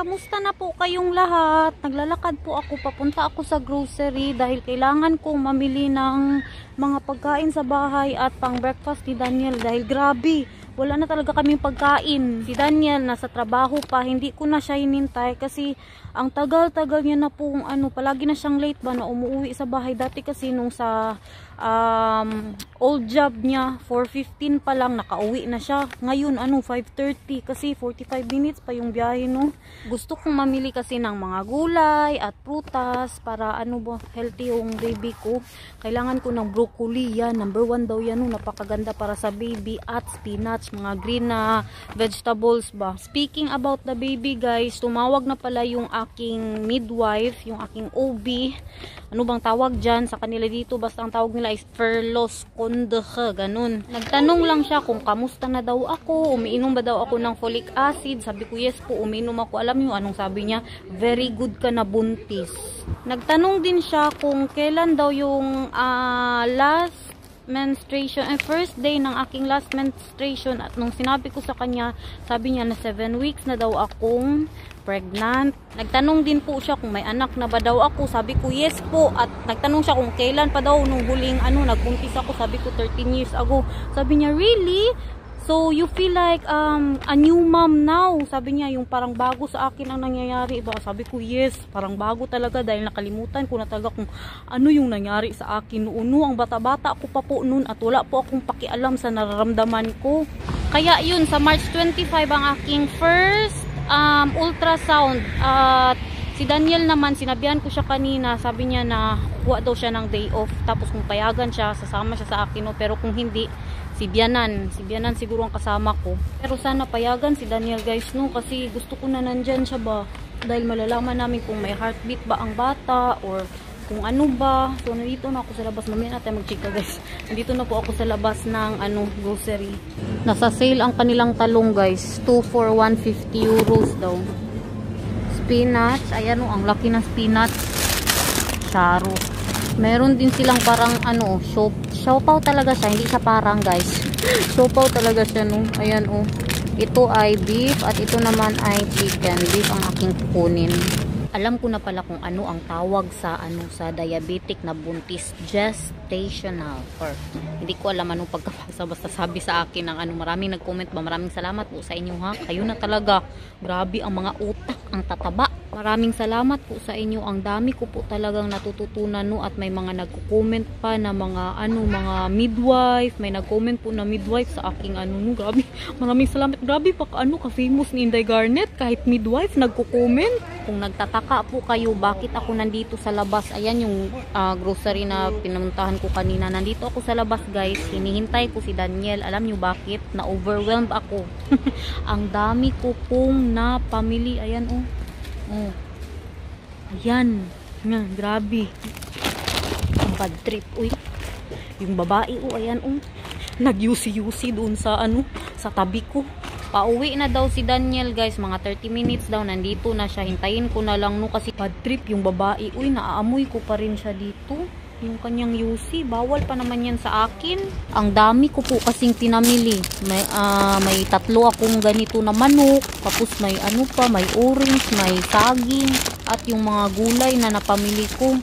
kamusta na po kayong lahat? Naglalakad po ako, papunta ako sa grocery dahil kailangan kong mamili ng mga pagkain sa bahay at pang breakfast ni Daniel dahil grabe, wala na talaga kaming pagkain. Si Daniel nasa trabaho pa, hindi ko na siya hinintay kasi ang tagal-tagal niya na po ano, palagi na siyang late ba na umuwi sa bahay. Dati kasi nung sa um, old job niya, 4.15 pa lang, nakauwi na siya. Ngayon, ano, 5.30 kasi 45 minutes pa yung biyahe, no? Gusto kong mamili kasi ng mga gulay at prutas para ano ba, healthy yung baby ko. Kailangan ko ng broccoli, yan. Number one daw yan, no? Napakaganda para sa baby at spinach, mga green na vegetables ba. Speaking about the baby, guys, tumawag na pala yung aking midwife, yung aking OB. Ano bang tawag dyan sa kanila dito? Basta ang tawag nila is Ferlos Kondehe, ganun. Nagtanong lang siya kung kamusta na daw ako, umiinom ba daw ako ng folic acid. Sabi ko, yes po, umiinom ako. Alam niyo anong sabi niya? Very good ka na buntis. Nagtanong din siya kung kailan daw yung uh, last menstruation, eh, first day ng aking last menstruation at nung sinabi ko sa kanya, sabi niya na 7 weeks na daw akong pregnant. Nagtanong din po siya kung may anak na ba daw ako. Sabi ko yes po. At nagtanong siya kung kailan pa daw nung huling ano, nagbuntis ako. Sabi ko 13 years ago. Sabi niya, really? So, you feel like um, a new mom now. Sabi niya, yung parang bago sa akin ang nangyayari. Iba, sabi ko, yes, parang bago talaga dahil nakalimutan ko na talaga kung ano yung nangyari sa akin noon. No, ang bata-bata ako pa po noon at wala po akong pakialam sa nararamdaman ko. Kaya yun, sa March 25 ang aking first um, ultrasound at si Daniel naman sinabihan ko siya kanina sabi niya na kuha daw siya ng day off tapos kung payagan siya sasama siya sa akin no? pero kung hindi si Bianan si Bianan siguro ang kasama ko pero sana payagan si Daniel guys no kasi gusto ko na nandyan siya ba dahil malalaman namin kung may heartbeat ba ang bata or kung ano ba. So, nandito na ako sa labas. Mamaya natin mag-chika guys. Nandito na po ako sa labas ng ano, grocery. Nasa sale ang kanilang talong guys. 2 for 150 euros daw. Spinach. Ayan o, ang laki ng spinach. Charo. Meron din silang parang ano, shop, siopaw talaga siya. Hindi siya parang guys. siopaw talaga siya no. Ayan o. Ito ay beef at ito naman ay chicken. Beef ang aking kukunin alam ko na pala kung ano ang tawag sa ano sa diabetic na buntis gestational or hindi ko alam anong pagkabasa basta sabi sa akin ng ano maraming nag-comment ba maraming salamat po sa inyo ha kayo na talaga grabe ang mga utak ang tataba Maraming salamat po sa inyo. Ang dami ko po talagang natututunan no at may mga nagko-comment pa na mga ano mga midwife, may nag-comment po na midwife sa aking ano no. Grabe. Maraming salamat. Grabe pa ano ka famous ni Inday Garnet kahit midwife nagko-comment. Kung nagtataka po kayo bakit ako nandito sa labas. Ayan yung uh, grocery na pinuntahan ko kanina. Nandito ako sa labas guys. Hinihintay ko si Daniel. Alam niyo bakit? Na overwhelmed ako. Ang dami ko pong na pamili. Ayan oh Oh. Ayan. Nga, grabe. Ang bad trip. Uy. Yung babae, oh, ayan, oh. Nag-yusi-yusi doon sa, ano, sa tabi ko. Pauwi na daw si Daniel, guys. Mga 30 minutes daw. Nandito na siya. Hintayin ko na lang, no, kasi bad trip yung babae. Uy, naaamoy ko pa rin siya dito yung kanyang UC. Bawal pa naman yan sa akin. Ang dami ko po kasing pinamili. May, uh, may tatlo akong ganito na manok. Tapos may ano pa, may orange, may saging. At yung mga gulay na napamili ko.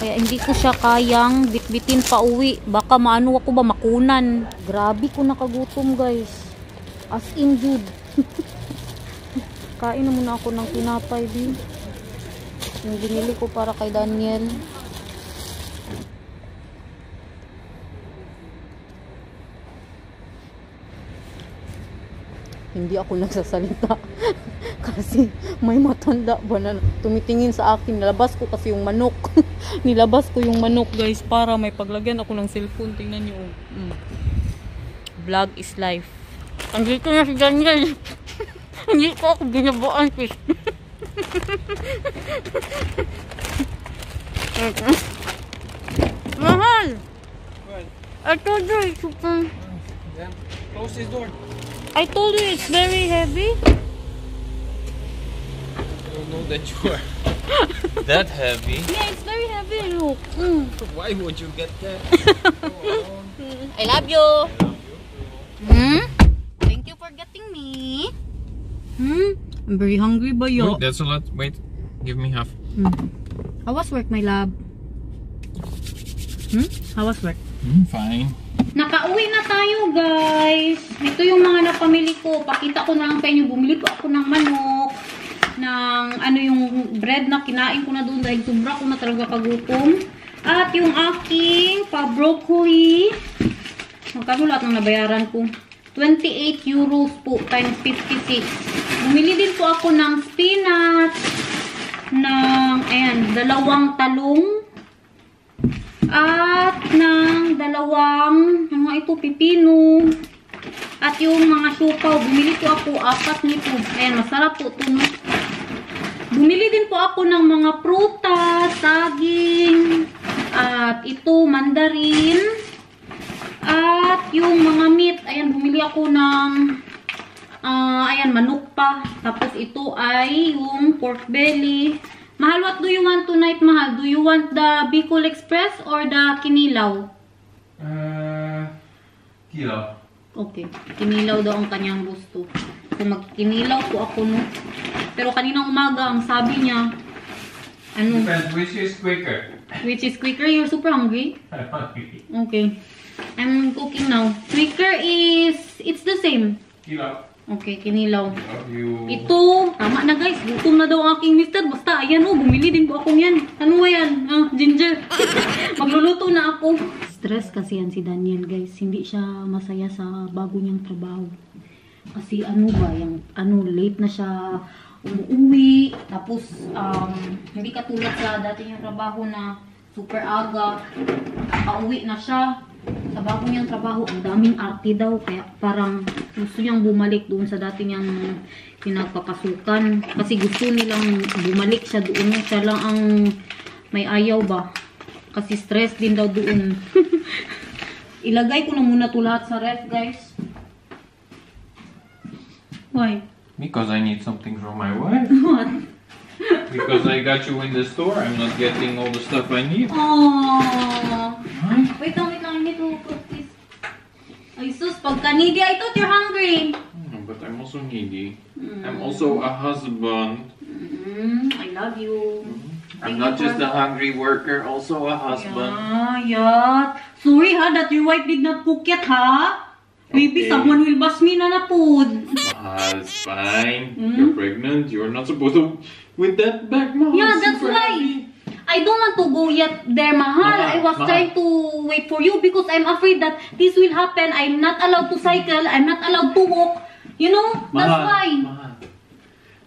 Kaya hindi ko siya kayang bitbitin pa uwi. Baka maano ako ba makunan. Grabe ko nakagutom guys. As in dude. Kain na muna ako ng tinapay din. Yung binili ko para kay Daniel. Hindi ako nagsasalita. Kasi may matanda ba na tumitingin sa akin? Nilabas ko kasi yung manok. Nilabas ko yung manok guys para may paglagyan ako ng cellphone. Tingnan nyo mm. vlog is life. Andito na si Daniel. Hindi ko ako binabuan sis mahal! I told you it's super close this door I told you it's very heavy. I don't know that you are that heavy. Yeah, it's very heavy. Look. Mm. Why would you get that? I love you. Hmm? Thank you for getting me. Hmm? I'm very hungry but yo? Wait, that's a lot. Wait, give me half. How was work, my love? Hmm? How was work? Mm, fine. Nakauwi na tayo, guys. Ito yung mga napamili ko. Pakita ko na lang sa inyo. Bumili po ako ng manok. Ng ano yung bread na kinain ko na doon dahil sobra ko na talaga kagutom. At yung aking pa-broccoli. Magkano lahat ng nabayaran ko? 28 euros po times 56. Bumili din po ako ng spinach. Ng, ayan, dalawang talong at ng dalawang, ano nga ito, pipino. At yung mga siopaw, bumili po ako apat nito. Ayan, masarap po ito, no? Bumili din po ako ng mga prutas, saging, at ito, mandarin. At yung mga meat, ayan, bumili ako ng, ah, ayan, manok pa. Tapos ito ay yung pork belly. Mahal, what do you want tonight, Mahal? Do you want the Bicol Express or the Kinilaw? Uh, kilo. Okay, kinilaw daw ang kanyang gusto. So, magkinilaw po ako, no? Pero kaninang umaga, ang sabi niya, ano, Depends which is quicker. which is quicker, you're super hungry? Okay. I'm cooking now. Quicker is, it's the same. kilo. Okay, kinilaw. Ito, tama na guys. Gutom na daw ang aking mister. Basta, ayan oh, bumili din po akong yan. Ano ba yan? Ah, ginger. Magluluto na ako. Stress kasi yan si Daniel guys. Hindi siya masaya sa bago niyang trabaho. Kasi ano ba, yung, ano, late na siya umuwi. Tapos, um, hindi katulad sa dati niyang trabaho na super aga. Pauwi na siya sa bago niyang trabaho, ang daming arte daw. Kaya parang gusto niyang bumalik doon sa dati niyang pinagpapasukan. Kasi gusto nilang bumalik siya doon. Siya lang ang may ayaw ba. Kasi stress din daw doon. Ilagay ko na muna to lahat sa ref, guys. Why? Because I need something from my wife. What? Because I got you in the store, I'm not getting all the stuff I need. Oh. Wait lang, wait lang. I need to cook this. Ay, sus. Pagka needy, I thought you're hungry. Mm, But I'm also needy. Mm. I'm also a husband. Mm, I love you. I'm Thank not just a hungry worker, also a husband. Yeah, yeah. Sorry ha, that your wife did not cook yet ha. Maybe someone will bus me na na food. Ah, it's fine. Mm. You're pregnant. You're not supposed to with that back, Mom. Yeah, that's why. heavy. I don't want to go yet there, Mahal. I was trying to wait for you because I'm afraid that this will happen. I'm not allowed to cycle. I'm not allowed to walk. You know, that's why. Mahal.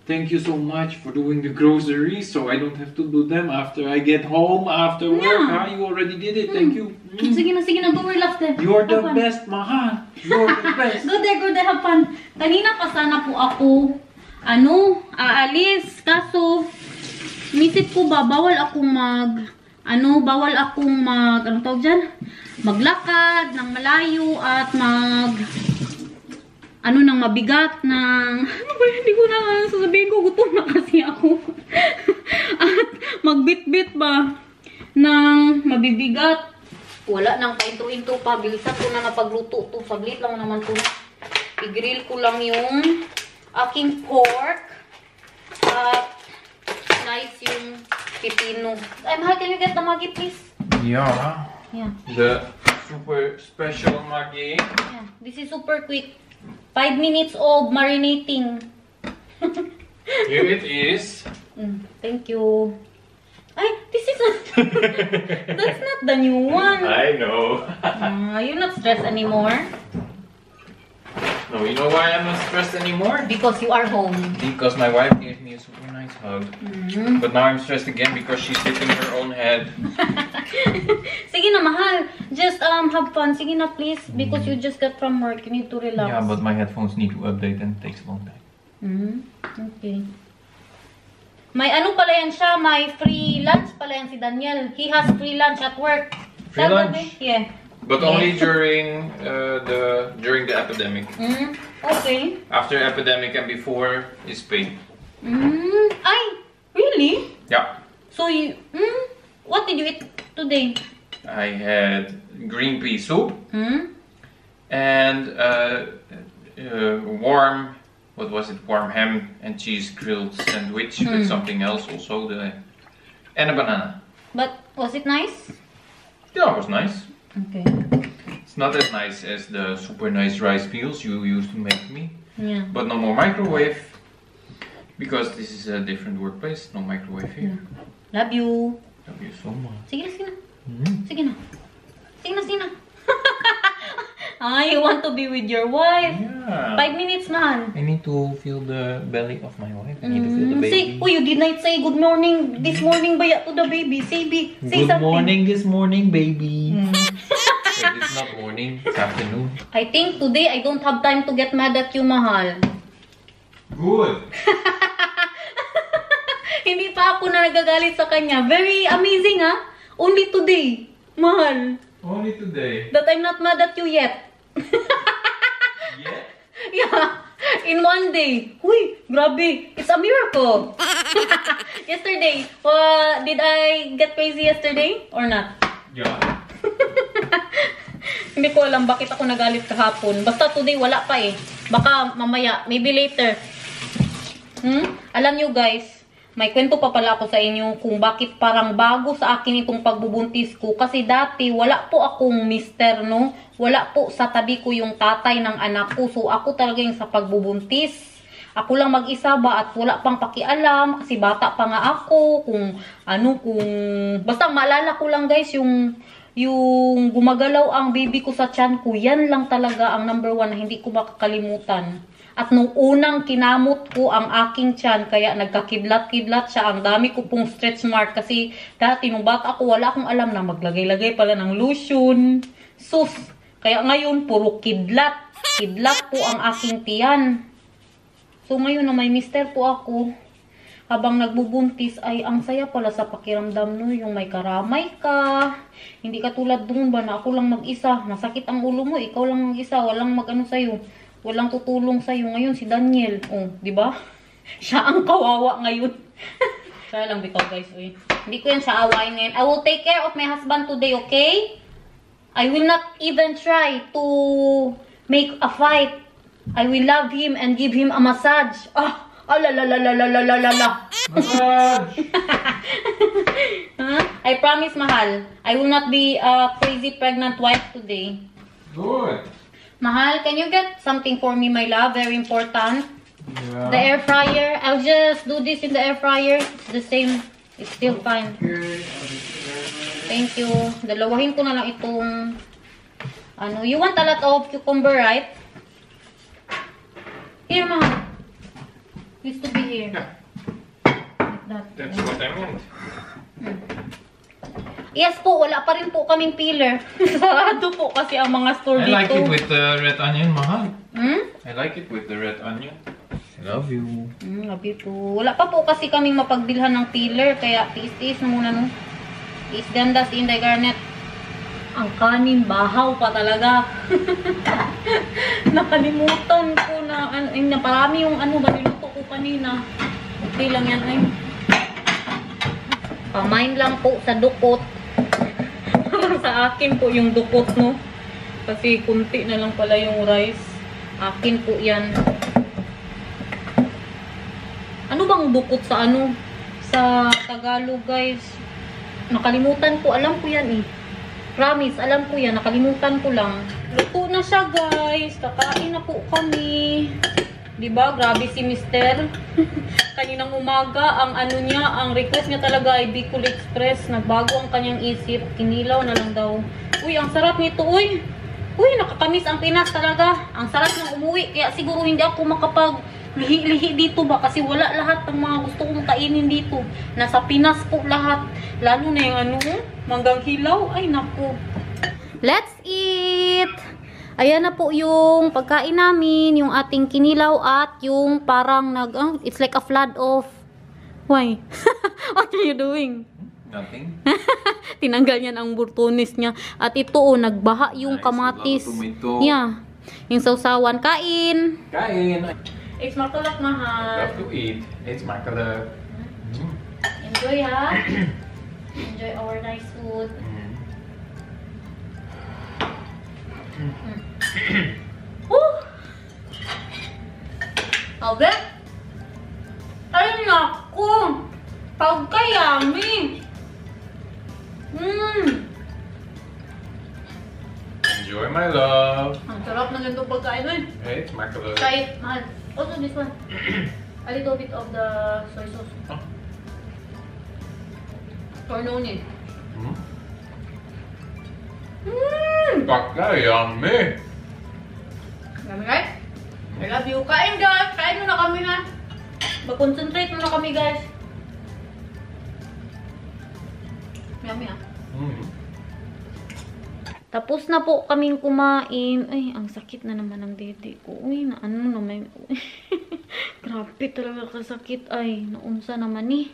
Thank you so much for doing the groceries so I don't have to do them after I get home after work. Yeah. Huh? You already did it. Thank you. Mm. Sige na, sige na. Go relax there. You're the fun. best, Mahal. You're the best. Go there, go there, have fun. Kanina pa sana po ako, ano, aalis. Kaso, misip ko ba, bawal akong mag, ano, bawal akong mag, ano tawag dyan? Maglakad ng malayo at mag, ano, nang mabigat ng, ano ba, hindi ko na sasabihin ko, gutom na kasi ako. at magbit-bit ba ng mabibigat. Wala nang painto-into pa. Bilisan ko na napagluto to. Saglit lang naman to. I-grill ko lang yung aking pork. At slice yung pipino. Ay, mahal, can you get the Maggi, please? Yeah. Yeah. The super special Maggi. yeah. This is super quick. Five minutes of marinating. Here it is. Mm, thank you. Ay, this is a... That's not the new one. I know. Ah, you're not stressed anymore. No, you know why I'm not stressed anymore? Because you are home. Because my wife gave me a super nice hug. Mm. But now I'm stressed again because she's hitting her own head. Sige na, mahal. Just um have fun. Sige na, please. Because you just got from work. You need to relax. Yeah, but my headphones need to update and it takes a long time. Mhm. Okay. May ano pala yan siya, may free lunch pala yan si Daniel. He has free lunch at work. Free Saturday? lunch? Yeah. But only during uh, the during the epidemic. Mm, okay. After epidemic and before is paid. Mm, ay, really? Yeah. So you, mm, what did you eat today? I had green pea soup Hmm? and uh, uh, warm what was it? Warm ham and cheese grilled sandwich Mm. with something else also. The and a banana. But was it nice? Yeah, it was nice. Okay. It's not as nice as the super nice rice meals you used to make me, Yeah. but no more microwave because this is a different workplace. No microwave here. Love you. Love you so much. Sige na, sige na. Mm. Sige na. Sige na, sige na. ah, you want to be with your wife? Yeah. Five minutes, man. I need to feel the belly of my wife. I need to feel the Mm, Say, baby. oh, you did not say good morning this morning ba to the baby? Say, be, say Good something. morning this morning, baby. Mm. Not morning, it's afternoon. I think today I don't have time to get mad at you, mahal. Good. Hindi pa ako na nagagalit sa kanya. Very amazing, ha? Only today, mahal. Only today. That I'm not mad at you yet. Yeah. Yeah. In one day. Uy, grabe. It's a miracle. yesterday. Uh, did I get crazy yesterday or not? Yeah. Hindi ko alam bakit ako nagalit kahapon. Basta today wala pa eh. Baka mamaya, maybe later. Hmm? Alam nyo guys, may kwento pa pala ako sa inyo kung bakit parang bago sa akin itong pagbubuntis ko. Kasi dati wala po akong mister, no? Wala po sa tabi ko yung tatay ng anak ko. So ako talaga yung sa pagbubuntis. Ako lang mag-isa ba at wala pang pakialam kasi bata pa nga ako kung ano kung basta maalala ko lang guys yung yung gumagalaw ang baby ko sa tiyan ko, yan lang talaga ang number one na hindi ko makakalimutan. At nung unang kinamot ko ang aking tiyan, kaya nagkakidlat-kidlat siya, ang dami ko pong stretch mark. Kasi dati nung bata ako, wala akong alam na maglagay-lagay pala ng lotion. Sus! Kaya ngayon, puro kidlat. Kidlat po ang aking tiyan. So ngayon na may mister po ako, habang nagbubuntis ay ang saya pala sa pakiramdam no, yung may karamay ka. Hindi ka tulad doon ba na ako lang mag-isa, masakit ang ulo mo, ikaw lang mag-isa, walang mag-ano sa'yo, walang tutulong sa'yo. Ngayon si Daniel, oh, di ba? Siya ang kawawa ngayon. Kaya lang bitaw guys, uy. Hindi ko yan siya awayin ngayon. I will take care of my husband today, okay? I will not even try to make a fight. I will love him and give him a massage. Ah, alalalalalalalala. Massage. Huh? I promise, mahal. I will not be a crazy pregnant wife today. Good. Mahal, can you get something for me, my love? Very important. Yeah. The air fryer. I'll just do this in the air fryer. The same. It's still fine. Thank you. Dalawahin ko na lang itong ano, you want a lot of cucumber, right? Here, mahal. Used to be here. Yeah, Like that. that's what I meant. Yes po, wala pa rin po kaming peeler. Sarado po kasi ang mga store I dito. like it with the red onion, mahal. Hmm? I like it with the red onion. I love you. Hmm, labi po. Wala pa po kasi kaming mapagbilhan ng peeler, kaya tiis-tiis na muna no. Tiis ganda si Inday Garnet. Ang kanin, bahaw pa talaga. Nakalimutan ko na, eh, na parami yung ano ba ko kanina. Okay lang yan ay. Pamain lang po sa dukot. Sa akin po yung dukot, no? Kasi kunti na lang pala yung rice. Akin po yan. Ano bang dukot sa ano? Sa Tagalog, guys. Nakalimutan ko. Alam ko yan eh. Promise, alam ko yan. Nakalimutan ko lang. Luto na siya, guys. Kakain na po kami. 'Di ba? Grabe si Mister. Kaninang umaga, ang ano niya, ang request niya talaga ay Bicol Express. Nagbago ang kanyang isip. Kinilaw na lang daw. Uy, ang sarap nito, uy. Uy, nakakamiss ang Pinas talaga. Ang sarap ng umuwi. Kaya siguro hindi ako makapag lihi-lihi dito ba kasi wala lahat ng mga gusto kong kainin dito. Nasa Pinas po lahat. Lalo na yung ano, manggang hilaw. Ay, naku. Let's eat! Ayan na po yung pagkain namin, yung ating kinilaw at yung parang nag, oh, it's like a flood of, why? What are you doing? Nothing. Tinanggal niya ang burtunis niya. At ito, oh, nagbaha yung Nice, kamatis. Yeah. Yung sausawan. Kain! Kain. It's makulak, mahal. Love to eat. It's makkelijk. Enjoy, ha? Enjoy our nice food. Woo! Oh, Grabe! Ay, naku! Pagkayami! Mmm! Enjoy my love. Ang sarap na ganito pagkain eh. Hey, it's macaroni. Try it, mahal. Also this one. A little bit of the soy sauce. Oh. Or noni. Mm. Mmm! Baka, yummy. Yummy guys. I love you. Kain guys! Kain muna kami na. Mag-concentrate muna kami guys. Yummy ah. Mm. Tapos na po kaming kumain. Ay, ang sakit na naman ng dede ko. Uy, na ano na may... Grabe talaga kasakit. Ay, naunsa naman ni.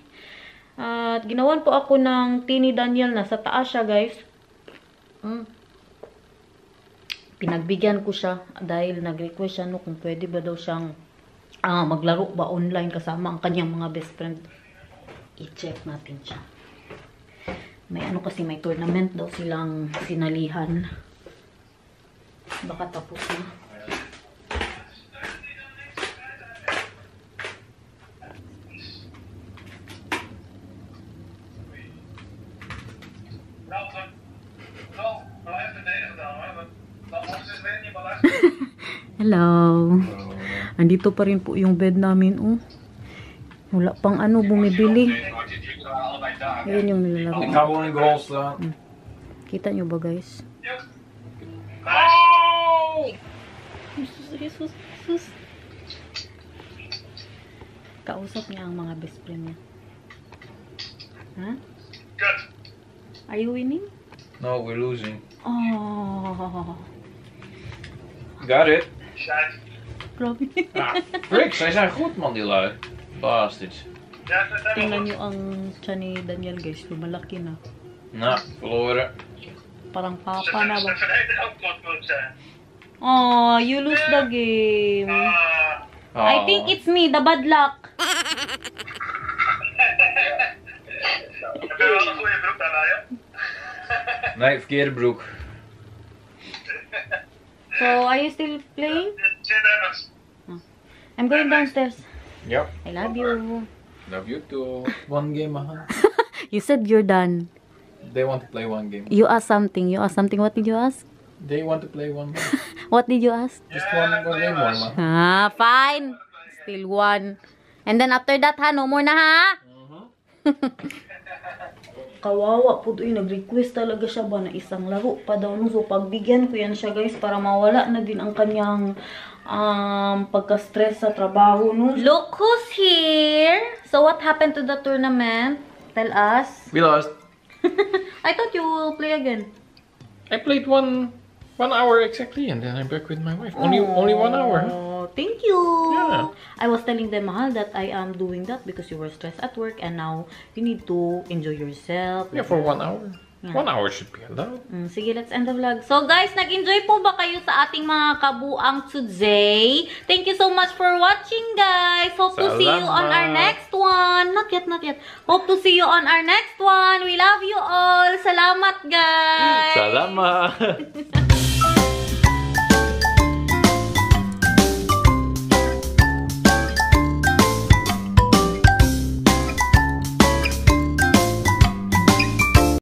At ginawan po ako ng tini Daniel na sa taas siya, guys. Mm. Pinagbigyan ko siya dahil nag-request siya no kung pwede ba daw siyang ah, maglaro ba online kasama ang kanyang mga best friend. I-check natin siya. May ano kasi may tournament daw silang sinalihan. Baka tapos na. Hello. Andito pa rin po yung bed namin, oh. Wala pang ano, bumibili. Ayan yung nilalaro. Slaan. Kita nyo ba, guys? Oh! Jesus, Jesus, Jesus. Kausap niya ang mga best friend niya. Ha? Good. Are you winning? No, we're losing. Oh, Got it. Ah, Rick, zij zijn goed man, die lui. Bastards. Ja, dat hebben Tingnan we. nyo ang tiyan ni Daniel, guys. Lumalaki na. Nou, verloren. Parang Ze papa na ze ba? vergeten ook wat moet zijn. Oh, you lose the game. Ah, I think it's me, the bad luck. heb je wel een goede broek daarna, ja? Nee, verkeerde broek. So, are you still playing? Zit. I'm going downstairs. Yep. I love you. Love you too. One game, aha. You said you're done. They want to play one game. You asked something. You asked something. What did you ask? They want to play one game. What did you ask? Just one, one game more, man. Ah, fine. Still one. And then after that, ha? No more na, ha? Kawawa po doon. Nag-request talaga siya ba na isang laro pa daw. No? So, pagbigyan ko yan siya, guys, para mawala na din ang kanyang um, pagka-stress sa trabaho. No? Look who's here! So, what happened to the tournament? Tell us. We lost. I thought you will play again. I played one one hour exactly and then I'm back with my wife. Only only one hour. Thank you. Yeah. I was telling them, Mahal, that I am doing that because you were stressed at work and now you need to enjoy yourself. Yeah, for one hour. Yeah. One hour should be allowed. Mm, sige, let's end the vlog. So, guys, nag-enjoy po ba kayo sa ating mga kabuang today? Thank you so much for watching, guys. Hope to see you on our Salamat. next one. Not yet, not yet. Hope to see you on our next one. We love you all. Salamat, guys. Salamat.